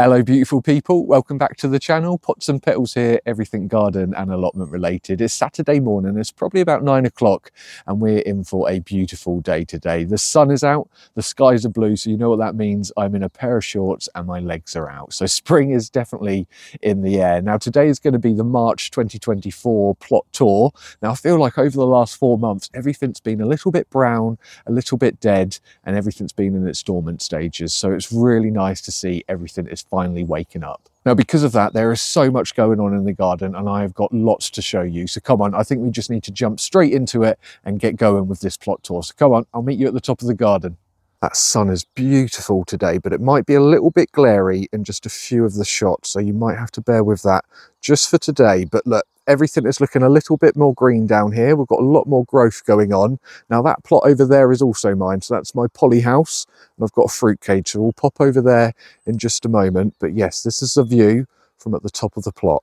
Hello beautiful people, welcome back to the channel. Pots and Petals here, everything garden and allotment related. It's Saturday morning, it's probably about nine o'clock and we're in for a beautiful day today. The sun is out, the skies are blue, so you know what that means. I'm in a pair of shorts and my legs are out. So spring is definitely in the air. Now today is going to be the March 2024 plot tour. Now I feel like over the last four months, everything's been a little bit brown, a little bit dead and everything's been in its dormant stages. So it's really nice to see everything is finally waking up. Now, because of that, there is so much going on in the garden and I've got lots to show you. So come on, I think we just need to jump straight into it and get going with this plot tour. So come on, I'll meet you at the top of the garden. That sun is beautiful today, but it might be a little bit glary in just a few of the shots. So you might have to bear with that just for today. But look, everything is looking a little bit more green down here. We've got a lot more growth going on. Now that plot over there is also mine. So that's my poly house and I've got a fruit cage. So we'll pop over there in just a moment. But yes, this is a view from at the top of the plot.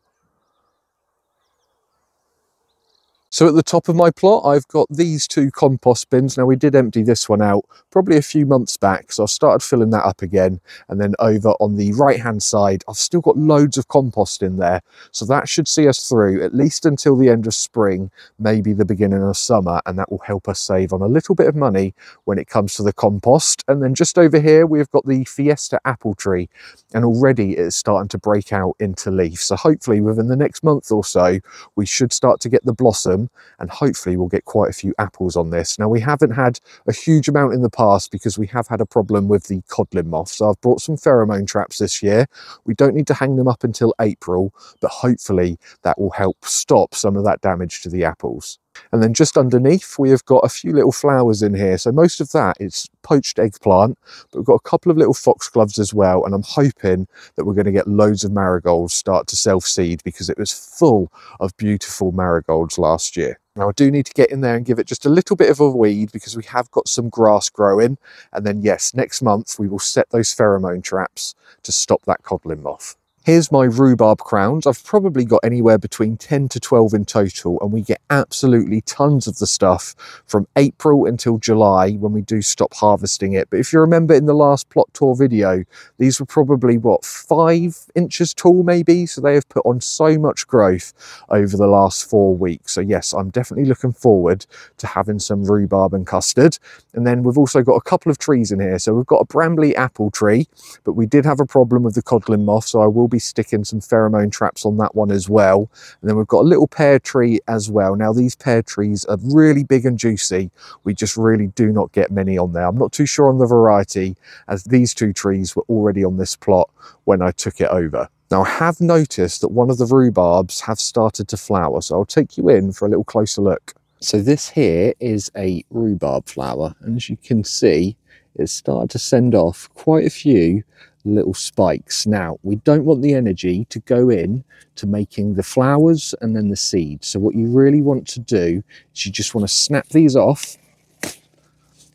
So at the top of my plot, I've got these two compost bins. Now we did empty this one out probably a few months back. So I started filling that up again. And then over on the right hand side, I've still got loads of compost in there. So that should see us through at least until the end of spring, maybe the beginning of summer. And that will help us save on a little bit of money when it comes to the compost. And then just over here, we've got the Fiesta apple tree. And already it's starting to break out into leaf. So hopefully within the next month or so, we should start to get the blossom and hopefully we'll get quite a few apples on this. Now we haven't had a huge amount in the past because we have had a problem with the codlin moth. So I've brought some pheromone traps this year. We don't need to hang them up until April, but hopefully that will help stop some of that damage to the apples. And then just underneath, we have got a few little flowers in here. So most of that is poached egg plant, but we've got a couple of little foxgloves as well. And I'm hoping that we're going to get loads of marigolds start to self-seed because it was full of beautiful marigolds last year. Now I do need to get in there and give it just a little bit of a weed because we have got some grass growing. And then yes, next month we will set those pheromone traps to stop that codlin moth. Here's my rhubarb crowns. I've probably got anywhere between 10 to 12 in total and we get absolutely tons of the stuff from April until July when we do stop harvesting it. But if you remember in the last plot tour video, these were probably what, five inches tall maybe? So they have put on so much growth over the last four weeks. So yes, I'm definitely looking forward to having some rhubarb and custard. And then we've also got a couple of trees in here. So we've got a Bramley apple tree, but we did have a problem with the codlin moth. So I will be be sticking some pheromone traps on that one as well. And then we've got a little pear tree as well. Now these pear trees are really big and juicy. We just really do not get many on there. I'm not too sure on the variety as these two trees were already on this plot when I took it over. Now I have noticed that one of the rhubarbs have started to flower. So I'll take you in for a little closer look. So this here is a rhubarb flower. And as you can see, it's started to send off quite a few little spikes. Now, we don't want the energy to go in to making the flowers and then the seeds. So what you really want to do is you just want to snap these off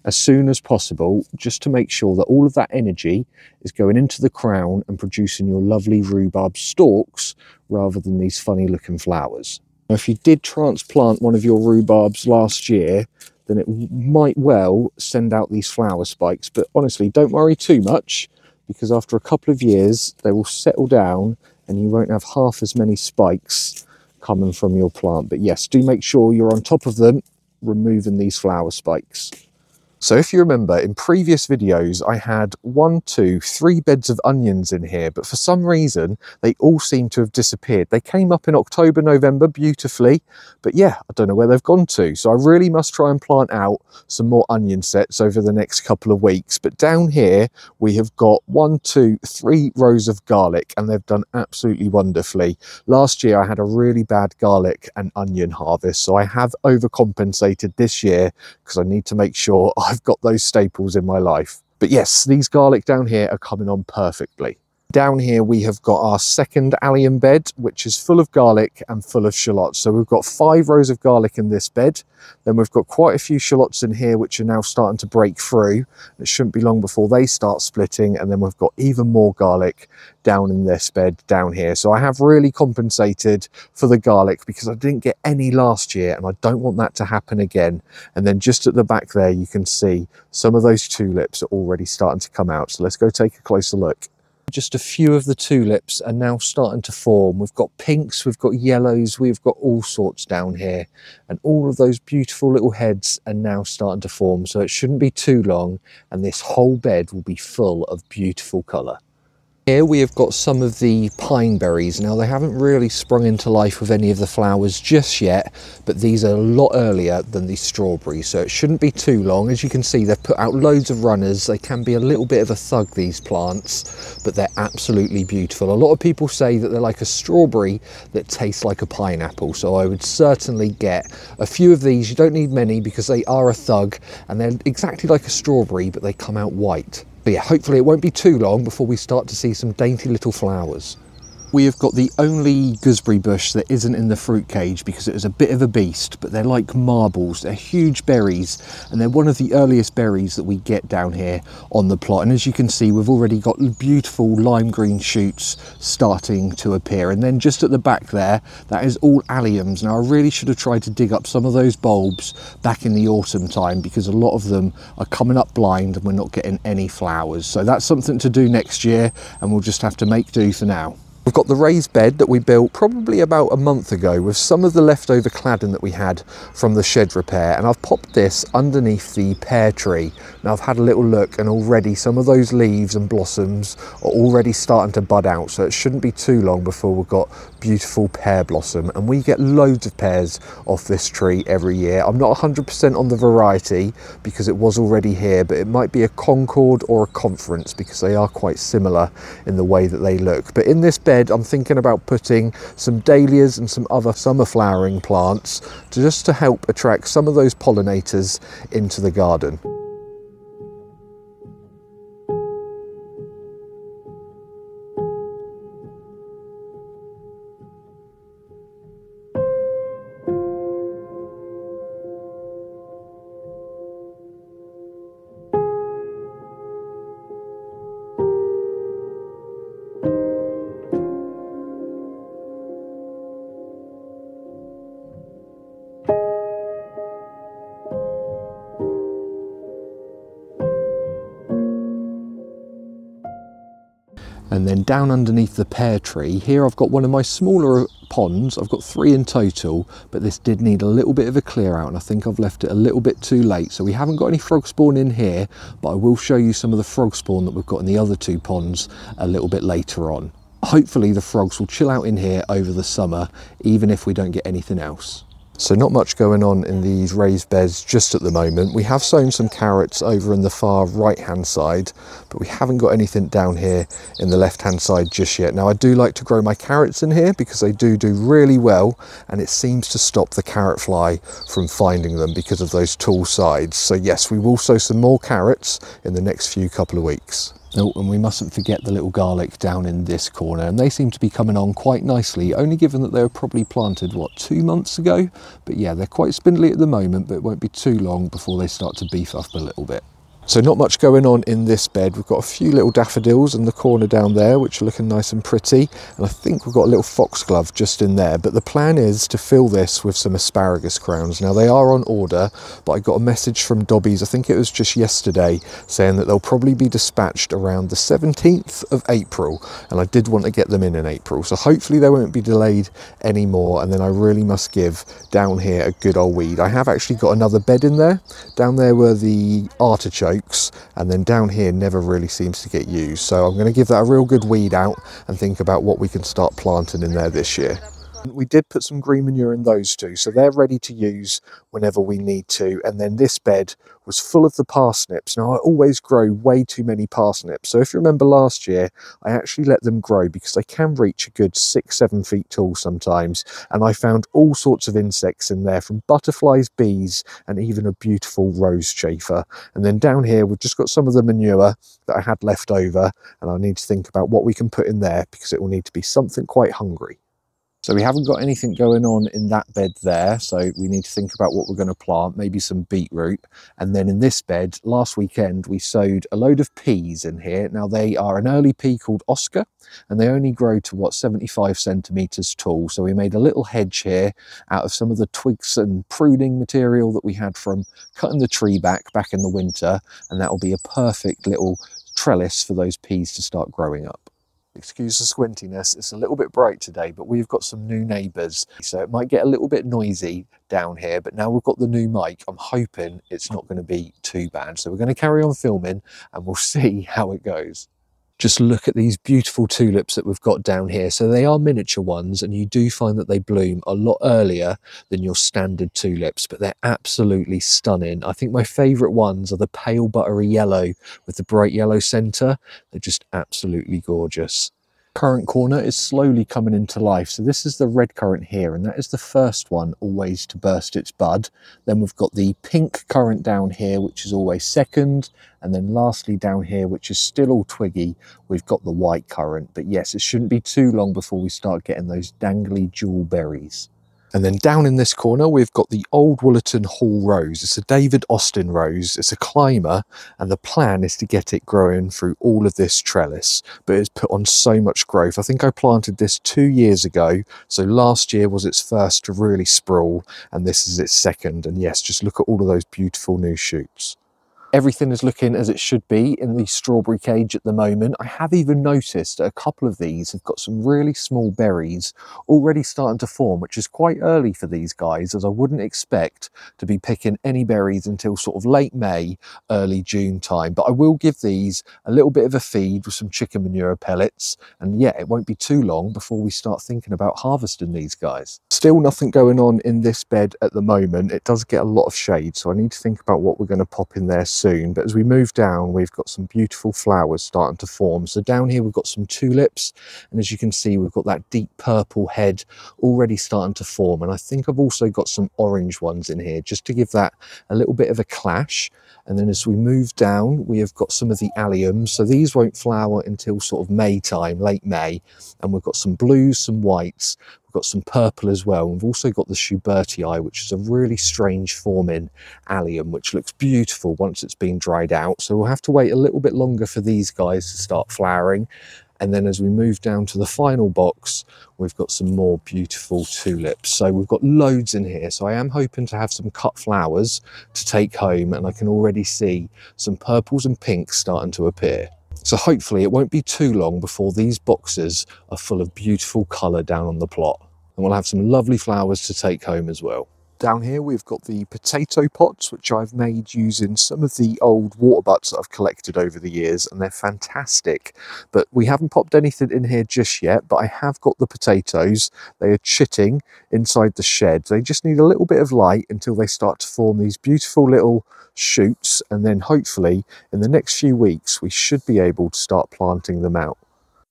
as soon as possible, just to make sure that all of that energy is going into the crown and producing your lovely rhubarb stalks rather than these funny looking flowers. Now, if you did transplant one of your rhubarbs last year, then it might well send out these flower spikes. But honestly, don't worry too much because after a couple of years, they will settle down and you won't have half as many spikes coming from your plant. But yes, do make sure you're on top of them, removing these flower spikes. So if you remember, in previous videos, I had one, two, three beds of onions in here, but for some reason, they all seem to have disappeared. They came up in October, November beautifully, but yeah, I don't know where they've gone to. So I really must try and plant out some more onion sets over the next couple of weeks. But down here, we have got one, two, three rows of garlic, and they've done absolutely wonderfully. Last year, I had a really bad garlic and onion harvest, so I have overcompensated this year because I need to make sure I've got those staples in my life. But yes, these garlic down here are coming on perfectly. Down here we have got our second allium bed, which is full of garlic and full of shallots. So we've got five rows of garlic in this bed. Then we've got quite a few shallots in here, which are now starting to break through. It shouldn't be long before they start splitting. And then we've got even more garlic down in this bed down here. So I have really compensated for the garlic because I didn't get any last year and I don't want that to happen again. And then just at the back there, you can see some of those tulips are already starting to come out. So let's go take a closer look. Just a few of the tulips are now starting to form. We've got pinks, we've got yellows, we've got all sorts down here. And all of those beautiful little heads are now starting to form. So it shouldn't be too long and this whole bed will be full of beautiful colour. Here we have got some of the pine berries. Now they haven't really sprung into life with any of the flowers just yet, but these are a lot earlier than the strawberries, so it shouldn't be too long. As you can see, they've put out loads of runners. They can be a little bit of a thug, these plants, but they're absolutely beautiful. A lot of people say that they're like a strawberry that tastes like a pineapple, so I would certainly get a few of these. You don't need many because they are a thug, and they're exactly like a strawberry, but they come out white. But yeah, hopefully it won't be too long before we start to see some dainty little flowers we have got the only gooseberry bush that isn't in the fruit cage because it is a bit of a beast, but they're like marbles. They're huge berries and they're one of the earliest berries that we get down here on the plot. And as you can see, we've already got beautiful lime green shoots starting to appear. And then just at the back there, that is all alliums. Now I really should have tried to dig up some of those bulbs back in the autumn time because a lot of them are coming up blind and we're not getting any flowers. So that's something to do next year and we'll just have to make do for now. We've got the raised bed that we built probably about a month ago with some of the leftover cladding that we had from the shed repair and I've popped this underneath the pear tree. Now I've had a little look and already some of those leaves and blossoms are already starting to bud out so it shouldn't be too long before we've got beautiful pear blossom and we get loads of pears off this tree every year. I'm not 100% on the variety because it was already here but it might be a Concorde or a Conference because they are quite similar in the way that they look. But in this bed bed, I'm thinking about putting some dahlias and some other summer flowering plants to just to help attract some of those pollinators into the garden. Down underneath the pear tree here I've got one of my smaller ponds. I've got three in total but this did need a little bit of a clear out and I think I've left it a little bit too late. So we haven't got any frog spawn in here but I will show you some of the frog spawn that we've got in the other two ponds a little bit later on. Hopefully the frogs will chill out in here over the summer even if we don't get anything else so not much going on in these raised beds just at the moment. We have sown some carrots over in the far right hand side, but we haven't got anything down here in the left hand side just yet. Now I do like to grow my carrots in here because they do do really well and it seems to stop the carrot fly from finding them because of those tall sides. So yes, we will sow some more carrots in the next few couple of weeks. Oh, and we mustn't forget the little garlic down in this corner, and they seem to be coming on quite nicely, only given that they were probably planted, what, two months ago? But yeah, they're quite spindly at the moment, but it won't be too long before they start to beef up a little bit. So not much going on in this bed. We've got a few little daffodils in the corner down there, which are looking nice and pretty. And I think we've got a little foxglove just in there. But the plan is to fill this with some asparagus crowns. Now they are on order, but I got a message from Dobbies, I think it was just yesterday, saying that they'll probably be dispatched around the 17th of April. And I did want to get them in in April. So hopefully they won't be delayed anymore. And then I really must give down here a good old weed. I have actually got another bed in there. Down there were the artichoke and then down here never really seems to get used. So I'm going to give that a real good weed out and think about what we can start planting in there this year. We did put some green manure in those two, so they're ready to use whenever we need to. And then this bed was full of the parsnips. Now, I always grow way too many parsnips. So if you remember last year, I actually let them grow because they can reach a good six, seven feet tall sometimes. And I found all sorts of insects in there, from butterflies, bees, and even a beautiful rose chafer. And then down here, we've just got some of the manure that I had left over. And I need to think about what we can put in there because it will need to be something quite hungry. So we haven't got anything going on in that bed there. So we need to think about what we're going to plant, maybe some beetroot. And then in this bed, last weekend, we sowed a load of peas in here. Now they are an early pea called Oscar and they only grow to what 75 centimeters tall. So we made a little hedge here out of some of the twigs and pruning material that we had from cutting the tree back back in the winter. And that will be a perfect little trellis for those peas to start growing up. Excuse the squintiness, it's a little bit bright today, but we've got some new neighbours. So it might get a little bit noisy down here, but now we've got the new mic, I'm hoping it's not going to be too bad. So we're going to carry on filming and we'll see how it goes just look at these beautiful tulips that we've got down here. So they are miniature ones and you do find that they bloom a lot earlier than your standard tulips, but they're absolutely stunning. I think my favourite ones are the pale buttery yellow with the bright yellow centre. They're just absolutely gorgeous currant corner is slowly coming into life. So this is the red currant here, and that is the first one always to burst its bud. Then we've got the pink currant down here, which is always second. And then lastly down here, which is still all twiggy, we've got the white currant. But yes, it shouldn't be too long before we start getting those dangly jewel berries. And then down in this corner, we've got the Old Wollerton Hall Rose. It's a David Austin rose. It's a climber, and the plan is to get it growing through all of this trellis. But it's put on so much growth. I think I planted this two years ago. So last year was its first to really sprawl, and this is its second. And yes, just look at all of those beautiful new shoots. Everything is looking as it should be in the strawberry cage at the moment. I have even noticed that a couple of these have got some really small berries already starting to form, which is quite early for these guys, as I wouldn't expect to be picking any berries until sort of late May, early June time. But I will give these a little bit of a feed with some chicken manure pellets. And yeah, it won't be too long before we start thinking about harvesting these guys. Still nothing going on in this bed at the moment. It does get a lot of shade, so I need to think about what we're going to pop in there. Soon, but as we move down, we've got some beautiful flowers starting to form. So down here, we've got some tulips. And as you can see, we've got that deep purple head already starting to form. And I think I've also got some orange ones in here just to give that a little bit of a clash. And then as we move down, we have got some of the alliums. So these won't flower until sort of May time, late May. And we've got some blues, some whites. We've got some purple as well. We've also got the Schubertii, which is a really strange forming allium, which looks beautiful once it's been dried out. So we'll have to wait a little bit longer for these guys to start flowering. And then as we move down to the final box, we've got some more beautiful tulips. So we've got loads in here. So I am hoping to have some cut flowers to take home and I can already see some purples and pinks starting to appear. So hopefully it won't be too long before these boxes are full of beautiful colour down on the plot. And we'll have some lovely flowers to take home as well. Down here we've got the potato pots, which I've made using some of the old water butts that I've collected over the years, and they're fantastic. But we haven't popped anything in here just yet, but I have got the potatoes. They are chitting inside the shed. They just need a little bit of light until they start to form these beautiful little shoots, and then hopefully in the next few weeks we should be able to start planting them out.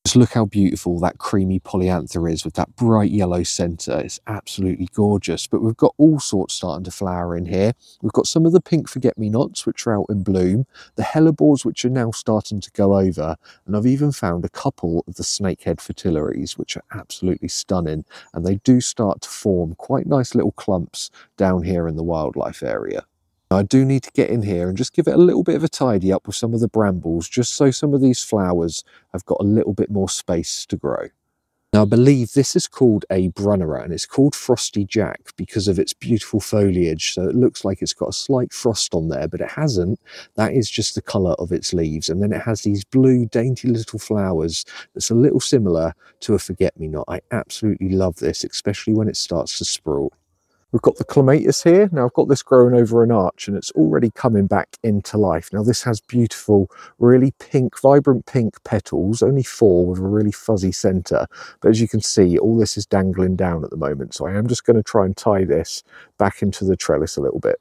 Just look how beautiful that creamy polyantha is with that bright yellow centre. It's absolutely gorgeous. But we've got all sorts starting to flower in here. We've got some of the pink forget-me-nots, which are out in bloom. The hellebores, which are now starting to go over. And I've even found a couple of the snakehead fritillaries, which are absolutely stunning. And they do start to form quite nice little clumps down here in the wildlife area. I do need to get in here and just give it a little bit of a tidy up with some of the brambles, just so some of these flowers have got a little bit more space to grow. Now, I believe this is called a brunnera, and it's called Frosty Jack because of its beautiful foliage. So it looks like it's got a slight frost on there, but it hasn't. That is just the colour of its leaves. And then it has these blue, dainty little flowers that's a little similar to a forget-me-not. I absolutely love this, especially when it starts to sprout. We've got the clematis here. Now I've got this growing over an arch and it's already coming back into life. Now this has beautiful, really pink, vibrant pink petals, only four with a really fuzzy centre. But as you can see, all this is dangling down at the moment. So I am just going to try and tie this back into the trellis a little bit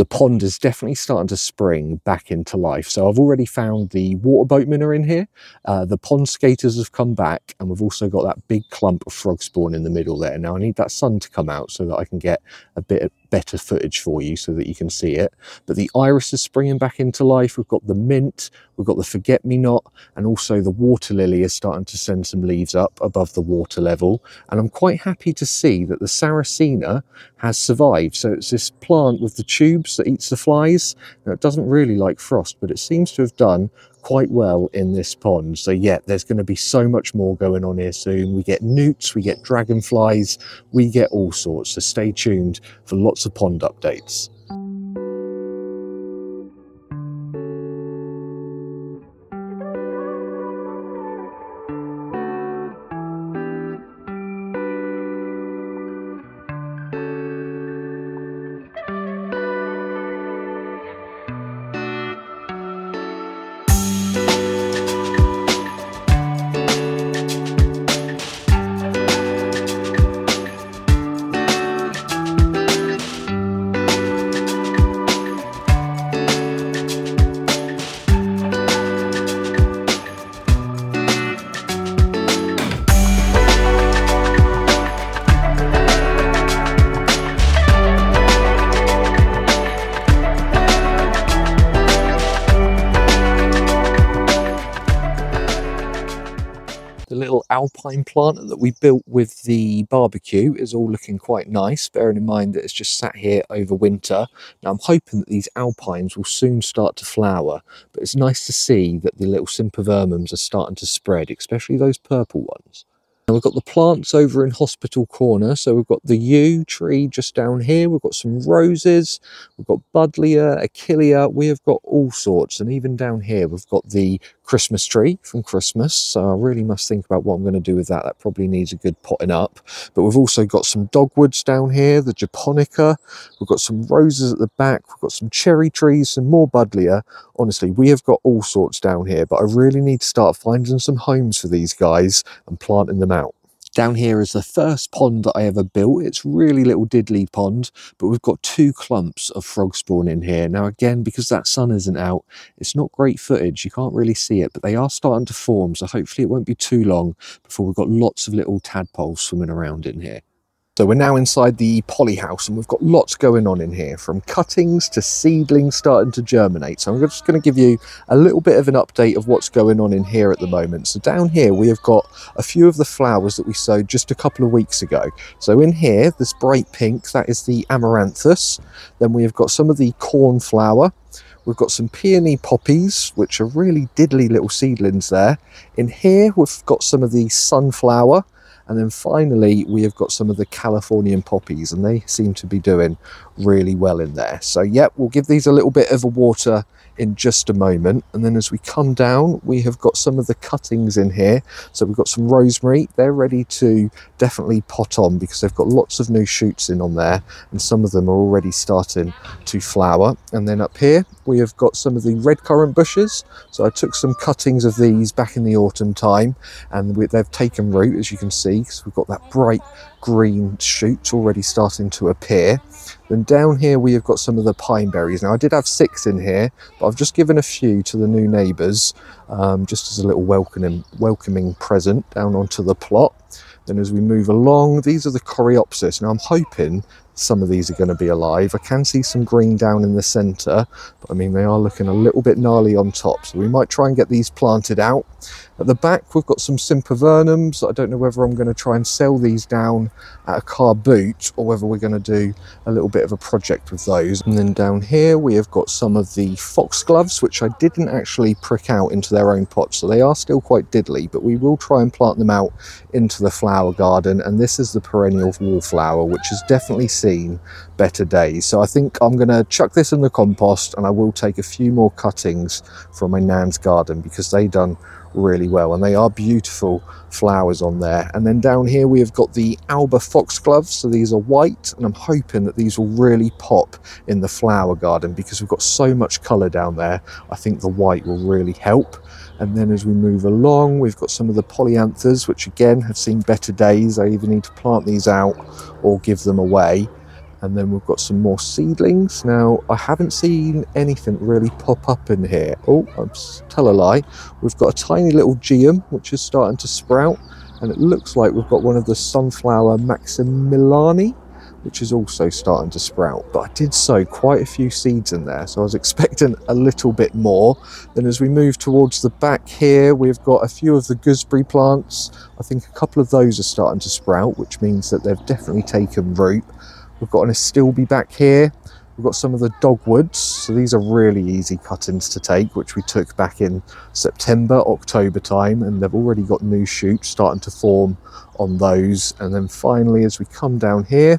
the pond is definitely starting to spring back into life. So I've already found the water boatmen are in here. Uh, the pond skaters have come back and we've also got that big clump of frog spawn in the middle there. Now I need that sun to come out so that I can get a bit better footage for you so that you can see it. But the iris is springing back into life. We've got the mint, we've got the forget-me-not, and also the water lily is starting to send some leaves up above the water level. And I'm quite happy to see that the sarracenia has survived. So it's this plant with the tubes that eats the flies. Now, it doesn't really like frost, but it seems to have done quite well in this pond. So yeah, there's going to be so much more going on here soon. We get newts, we get dragonflies, we get all sorts. So stay tuned for lots of pond updates. Planter that we built with the barbecue is all looking quite nice, bearing in mind that it's just sat here over winter. Now I'm hoping that these alpines will soon start to flower, but it's nice to see that the little Sempervirens are starting to spread, especially those purple ones. Now we've got the plants over in Hospital Corner. So we've got the yew tree just down here. We've got some roses. We've got Buddleia, Achillea. We have got all sorts. And even down here, we've got the Christmas tree from Christmas. So I really must think about what I'm going to do with that. That probably needs a good potting up. But we've also got some dogwoods down here, the Japonica. We've got some roses at the back. We've got some cherry trees, some more Buddleia. Honestly, we have got all sorts down here. But I really need to start finding some homes for these guys and planting them out. Down here is the first pond that I ever built. It's really little diddly pond, but we've got two clumps of frog spawn in here. Now again, because that sun isn't out, it's not great footage. You can't really see it, but they are starting to form. So hopefully it won't be too long before we've got lots of little tadpoles swimming around in here. So we're now inside the poly house and we've got lots going on in here from cuttings to seedlings starting to germinate. So I'm just going to give you a little bit of an update of what's going on in here at the moment. So down here we have got a few of the flowers that we sowed just a couple of weeks ago. So in here, this bright pink, that is the amaranthus. Then we have got some of the cornflower. We've got some peony poppies, which are really diddly little seedlings there. In here, we've got some of the sunflower. And then finally, we have got some of the Californian poppies and they seem to be doing really well in there. So yep, we'll give these a little bit of a water in just a moment. And then as we come down, we have got some of the cuttings in here. So we've got some rosemary. They're ready to definitely pot on because they've got lots of new shoots in on there. And some of them are already starting to flower. And then up here, we have got some of the red currant bushes. So I took some cuttings of these back in the autumn time and they've taken root, as you can see. So we've got that bright green shoots already starting to appear. Then down here we have got some of the pine berries. Now I did have six in here, but I've just given a few to the new neighbours, um, just as a little welcoming, welcoming present down onto the plot. Then as we move along, these are the Coreopsis. Now I'm hoping some of these are going to be alive. I can see some green down in the centre, but I mean, they are looking a little bit gnarly on top. So we might try and get these planted out. At the back, we've got some Sempervirens. I don't know whether I'm going to try and sell these down at a car boot or whether we're going to do a little bit of a project with those. And then down here, we have got some of the foxgloves, which I didn't actually prick out into their own pots. So they are still quite diddly, but we will try and plant them out into the flower garden. And this is the perennial wallflower, which is definitely seen better days. So I think I'm going to chuck this in the compost and I will take a few more cuttings from my nan's garden because they've done really well and they are beautiful flowers on there. And then down here we have got the alba foxgloves. So these are white and i'm hoping that these will really pop in the flower garden because we've got so much color down there. I think the white will really help. And then as we move along we've got some of the polyanthas which again have seen better days. I either need to plant these out or give them away and then we've got some more seedlings. Now, I haven't seen anything really pop up in here. Oh, I'm tell a lie. We've got a tiny little geum, which is starting to sprout. And it looks like we've got one of the sunflower maximiliani, which is also starting to sprout. But I did sow quite a few seeds in there, so I was expecting a little bit more. Then as we move towards the back here, we've got a few of the gooseberry plants. I think a couple of those are starting to sprout, which means that they've definitely taken root. We've got an astilbe back here. We've got some of the dogwoods. So these are really easy cuttings to take, which we took back in September, October time, and they've already got new shoots starting to form on those. And then finally, as we come down here,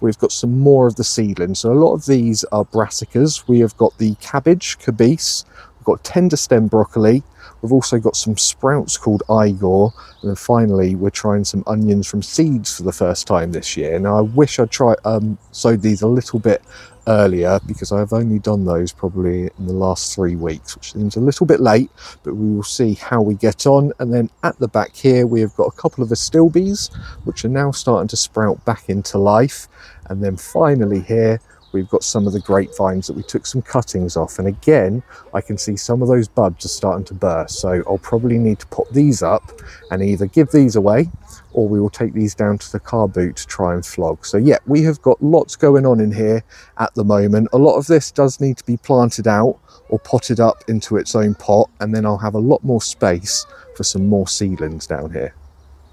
we've got some more of the seedlings. So a lot of these are brassicas. We have got the cabbage, we've got tender stem broccoli, We've also got some sprouts called Igor. And then finally, we're trying some onions from seeds for the first time this year. Now, I wish I'd tried um, sowed these a little bit earlier because I've only done those probably in the last three weeks, which seems a little bit late, but we will see how we get on. And then at the back here, we have got a couple of astilbes, which are now starting to sprout back into life. And then finally here, we've got some of the grapevines that we took some cuttings off. And again, I can see some of those buds are starting to burst. So I'll probably need to pop these up and either give these away or we will take these down to the car boot to try and flog. So yeah, we have got lots going on in here at the moment. A lot of this does need to be planted out or potted up into its own pot and then I'll have a lot more space for some more seedlings down here.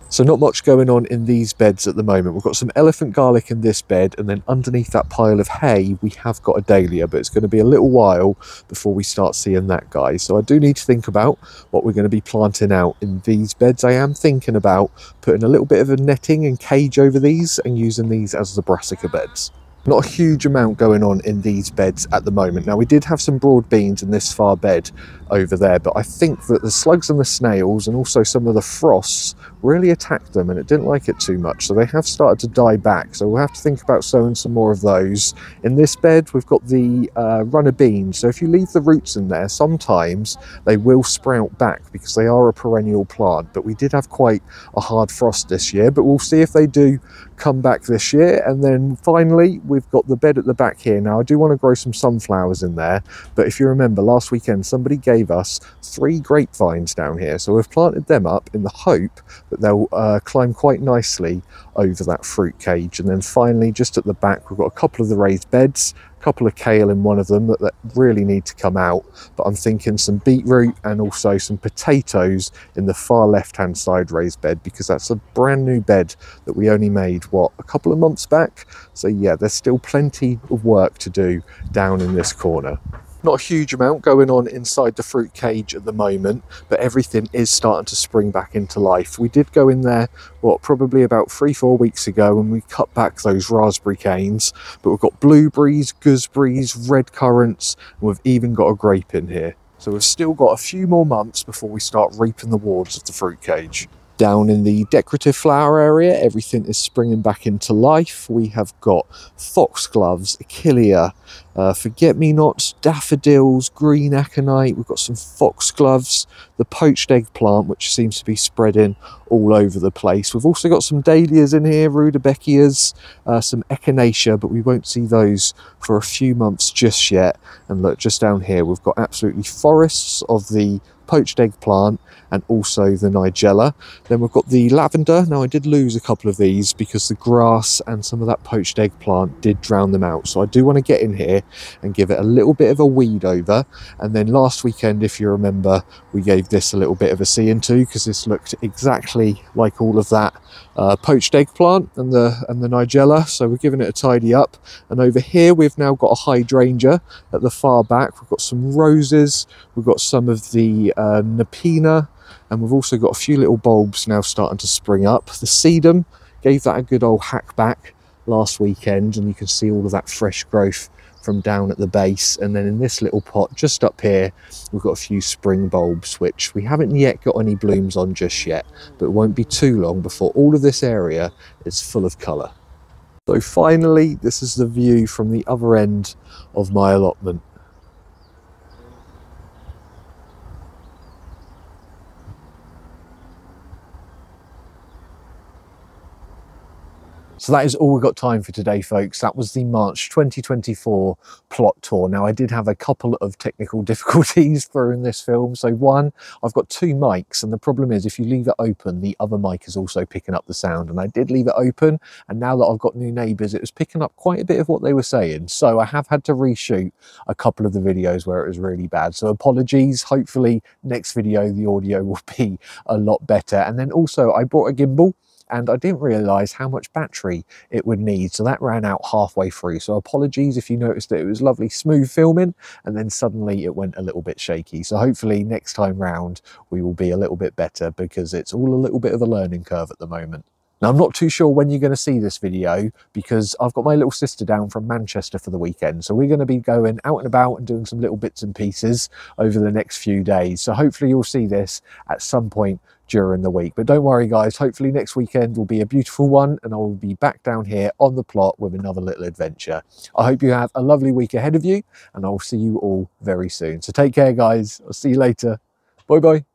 So not much going on in these beds at the moment. We've got some elephant garlic in this bed and then underneath that pile of hay we have got a dahlia but it's going to be a little while before we start seeing that guy. So I do need to think about what we're going to be planting out in these beds. I am thinking about putting a little bit of a netting and cage over these and using these as the brassica beds. Not a huge amount going on in these beds at the moment. Now we did have some broad beans in this far bed over there, but I think that the slugs and the snails and also some of the frosts really attacked them and it didn't like it too much. So they have started to die back. So we'll have to think about sowing some more of those. In this bed, we've got the uh, runner beans. So if you leave the roots in there, sometimes they will sprout back because they are a perennial plant. But we did have quite a hard frost this year, but we'll see if they do come back this year. And then finally, we've got the bed at the back here. Now I do want to grow some sunflowers in there. But if you remember last weekend, somebody gave us three grapevines down here. So we've planted them up in the hope that they'll uh, climb quite nicely over that fruit cage. And then finally, just at the back, we've got a couple of the raised beds, couple of kale in one of them that, that really need to come out. But I'm thinking some beetroot and also some potatoes in the far left-hand side raised bed because that's a brand new bed that we only made, what, a couple of months back? So yeah, there's still plenty of work to do down in this corner. Not a huge amount going on inside the fruit cage at the moment, but everything is starting to spring back into life. We did go in there, what, probably about three, four weeks ago and we cut back those raspberry canes, but we've got blueberries, gooseberries, red currants, and we've even got a grape in here. So we've still got a few more months before we start reaping the wards of the fruit cage. Down in the decorative flower area, everything is springing back into life. We have got foxgloves, achillea, uh, forget-me-nots, daffodils, green aconite. We've got some foxgloves, the poached egg plant, which seems to be spreading all over the place. We've also got some dahlias in here, rudbeckias, uh, some echinacea, but we won't see those for a few months just yet. And look, just down here, we've got absolutely forests of the poached egg plant and also the nigella. Then we've got the lavender. Now I did lose a couple of these because the grass and some of that poached egg plant did drown them out. So I do want to get in here and give it a little bit of a weed over. And then last weekend, if you remember, we gave this a little bit of a see into because this looked exactly like all of that uh, poached egg plant and the and the nigella. So we're giving it a tidy up. And over here we've now got a hydrangea at the far back. We've got some roses. We've got some of the uh, nepeta and we've also got a few little bulbs now starting to spring up. The sedum gave that a good old hack back last weekend. And you can see all of that fresh growth from down at the base and then in this little pot just up here we've got a few spring bulbs which we haven't yet got any blooms on just yet but it won't be too long before all of this area is full of colour. So finally this is the view from the other end of my allotment. So that is all we've got time for today, folks. That was the March 2024 plot tour. Now, I did have a couple of technical difficulties in this film. So one, I've got two mics, and the problem is if you leave it open, the other mic is also picking up the sound. And I did leave it open, and now that I've got new neighbours, it was picking up quite a bit of what they were saying. So I have had to reshoot a couple of the videos where it was really bad. So apologies. Hopefully next video, the audio will be a lot better. And then also I brought a gimbal and I didn't realize how much battery it would need. So that ran out halfway through. So apologies if you noticed that it was lovely smooth filming and then suddenly it went a little bit shaky. So hopefully next time round we will be a little bit better because it's all a little bit of a learning curve at the moment. Now, I'm not too sure when you're going to see this video because I've got my little sister down from Manchester for the weekend. So we're going to be going out and about and doing some little bits and pieces over the next few days. So hopefully you'll see this at some point during the week. But don't worry, guys. Hopefully next weekend will be a beautiful one and I will be back down here on the plot with another little adventure. I hope you have a lovely week ahead of you and I'll see you all very soon. So take care, guys. I'll see you later. Bye-bye.